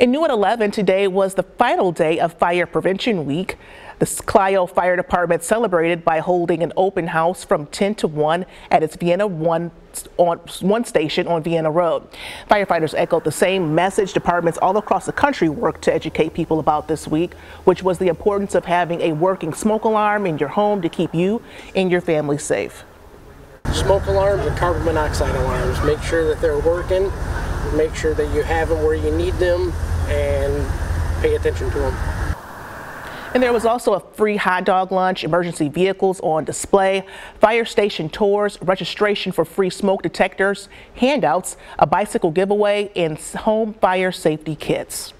In New at 11 today was the final day of Fire Prevention Week. The Clio Fire Department celebrated by holding an open house from 10 to 1 at its Vienna 1 on one station on Vienna Road. Firefighters echoed the same message departments all across the country worked to educate people about this week, which was the importance of having a working smoke alarm in your home to keep you and your family safe. Smoke alarms and carbon monoxide alarms, make sure that they're working, make sure that you have them where you need them, and pay attention to them. And there was also a free hot dog lunch, emergency vehicles on display, fire station tours, registration for free smoke detectors, handouts, a bicycle giveaway, and home fire safety kits.